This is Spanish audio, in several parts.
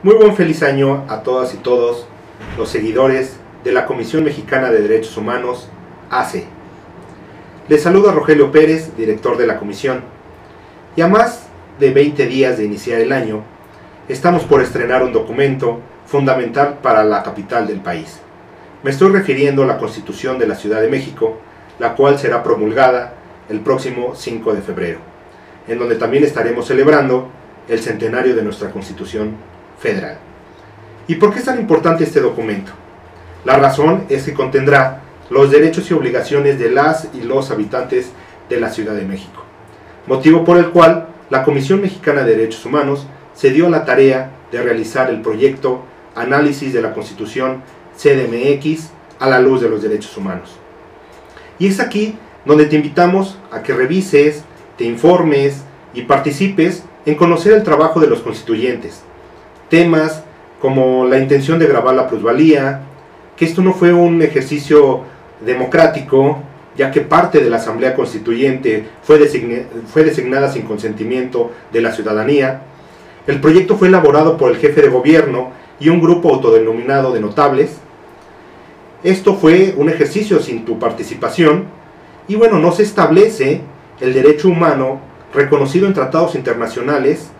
Muy buen feliz año a todas y todos los seguidores de la Comisión Mexicana de Derechos Humanos, ACE. Les saluda Rogelio Pérez, director de la comisión. Y a más de 20 días de iniciar el año, estamos por estrenar un documento fundamental para la capital del país. Me estoy refiriendo a la Constitución de la Ciudad de México, la cual será promulgada el próximo 5 de febrero, en donde también estaremos celebrando el centenario de nuestra Constitución federal. ¿Y por qué es tan importante este documento? La razón es que contendrá los derechos y obligaciones de las y los habitantes de la Ciudad de México, motivo por el cual la Comisión Mexicana de Derechos Humanos se dio la tarea de realizar el proyecto Análisis de la Constitución CDMX a la luz de los derechos humanos. Y es aquí donde te invitamos a que revises, te informes y participes en conocer el trabajo de los constituyentes, temas como la intención de grabar la plusvalía, que esto no fue un ejercicio democrático, ya que parte de la Asamblea Constituyente fue, fue designada sin consentimiento de la ciudadanía. El proyecto fue elaborado por el jefe de gobierno y un grupo autodenominado de notables. Esto fue un ejercicio sin tu participación y bueno, no se establece el derecho humano reconocido en tratados internacionales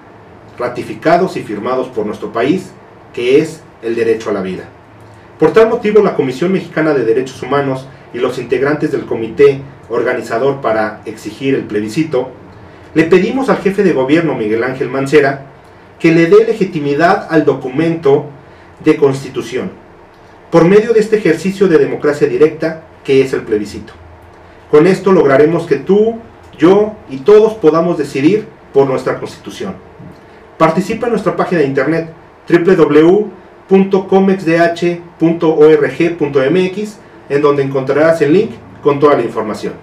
ratificados y firmados por nuestro país, que es el derecho a la vida. Por tal motivo, la Comisión Mexicana de Derechos Humanos y los integrantes del comité organizador para exigir el plebiscito, le pedimos al jefe de gobierno Miguel Ángel Mancera que le dé legitimidad al documento de constitución por medio de este ejercicio de democracia directa que es el plebiscito. Con esto lograremos que tú, yo y todos podamos decidir por nuestra constitución. Participa en nuestra página de internet www.comexdh.org.mx en donde encontrarás el link con toda la información.